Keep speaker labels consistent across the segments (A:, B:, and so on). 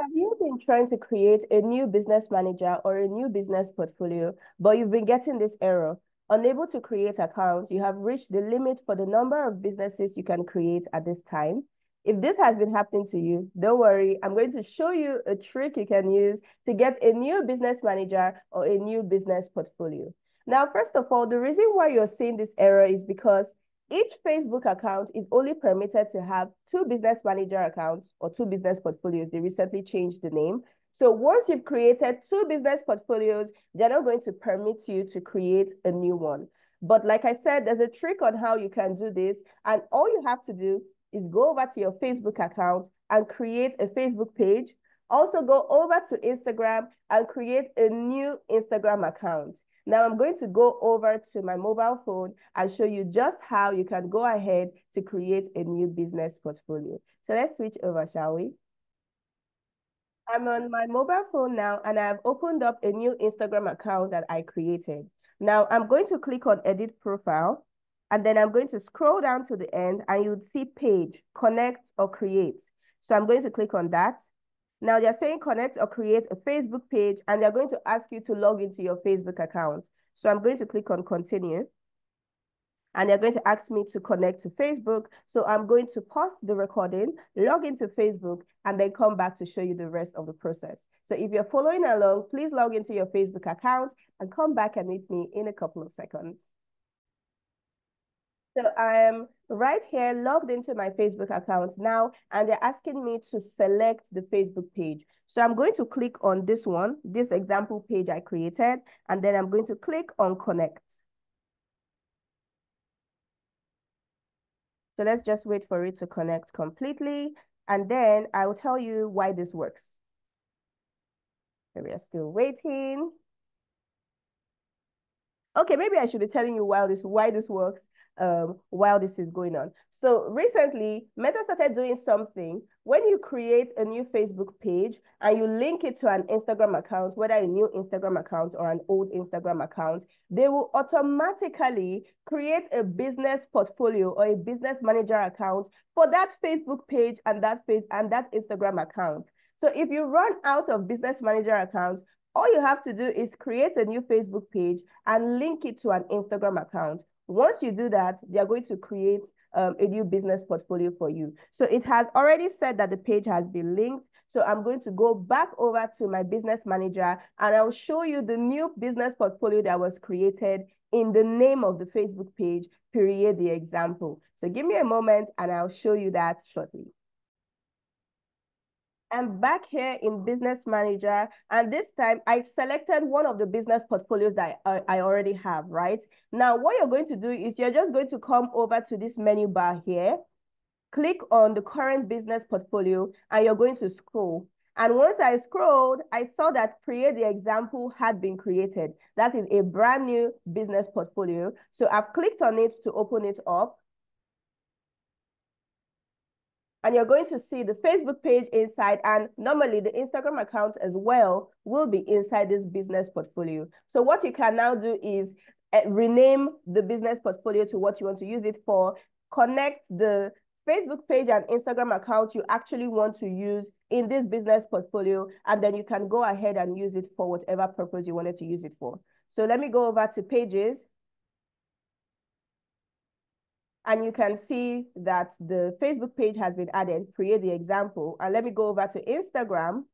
A: Have you been trying to create a new business manager or a new business portfolio, but you've been getting this error? Unable to create account, you have reached the limit for the number of businesses you can create at this time. If this has been happening to you, don't worry. I'm going to show you a trick you can use to get a new business manager or a new business portfolio. Now, first of all, the reason why you're seeing this error is because each Facebook account is only permitted to have two business manager accounts or two business portfolios. They recently changed the name. So once you've created two business portfolios, they're not going to permit you to create a new one. But like I said, there's a trick on how you can do this. And all you have to do is go over to your Facebook account and create a Facebook page. Also go over to Instagram and create a new Instagram account. Now I'm going to go over to my mobile phone and show you just how you can go ahead to create a new business portfolio. So let's switch over, shall we? I'm on my mobile phone now and I've opened up a new Instagram account that I created. Now I'm going to click on edit profile and then I'm going to scroll down to the end and you'd see page, connect or create. So I'm going to click on that. Now they're saying connect or create a Facebook page and they're going to ask you to log into your Facebook account. So I'm going to click on continue and they're going to ask me to connect to Facebook. So I'm going to pause the recording, log into Facebook, and then come back to show you the rest of the process. So if you're following along, please log into your Facebook account and come back and meet me in a couple of seconds. So I'm right here logged into my Facebook account now, and they're asking me to select the Facebook page. So I'm going to click on this one, this example page I created, and then I'm going to click on connect. So let's just wait for it to connect completely. And then I will tell you why this works. So we are still waiting. Okay, maybe I should be telling you why this why this works um, while this is going on. So recently, Meta started doing something. When you create a new Facebook page and you link it to an Instagram account, whether a new Instagram account or an old Instagram account, they will automatically create a business portfolio or a business manager account for that Facebook page and that face and that Instagram account. So if you run out of business manager accounts, all you have to do is create a new Facebook page and link it to an Instagram account. Once you do that, they are going to create um, a new business portfolio for you. So it has already said that the page has been linked. So I'm going to go back over to my business manager and I'll show you the new business portfolio that was created in the name of the Facebook page, period, the example. So give me a moment and I'll show you that shortly. I'm back here in Business Manager, and this time I've selected one of the business portfolios that I, I already have, right? Now, what you're going to do is you're just going to come over to this menu bar here, click on the current business portfolio, and you're going to scroll. And once I scrolled, I saw that create the example had been created. That is a brand new business portfolio. So I've clicked on it to open it up. And you're going to see the Facebook page inside and normally the Instagram account as well will be inside this business portfolio. So what you can now do is uh, rename the business portfolio to what you want to use it for, connect the Facebook page and Instagram account you actually want to use in this business portfolio, and then you can go ahead and use it for whatever purpose you wanted to use it for. So let me go over to pages. And you can see that the Facebook page has been added, create the example. And let me go over to Instagram.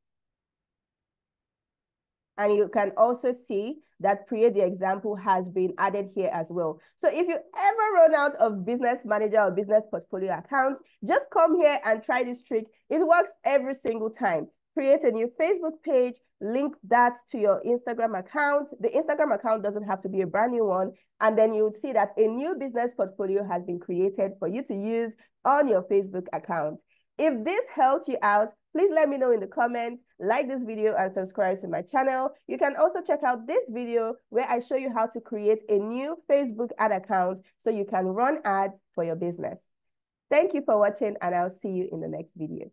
A: And you can also see that create the example has been added here as well. So if you ever run out of business manager or business portfolio accounts, just come here and try this trick. It works every single time. Create a new Facebook page, link that to your Instagram account. The Instagram account doesn't have to be a brand new one. And then you would see that a new business portfolio has been created for you to use on your Facebook account. If this helped you out, please let me know in the comments, like this video and subscribe to my channel. You can also check out this video where I show you how to create a new Facebook ad account so you can run ads for your business. Thank you for watching and I'll see you in the next video.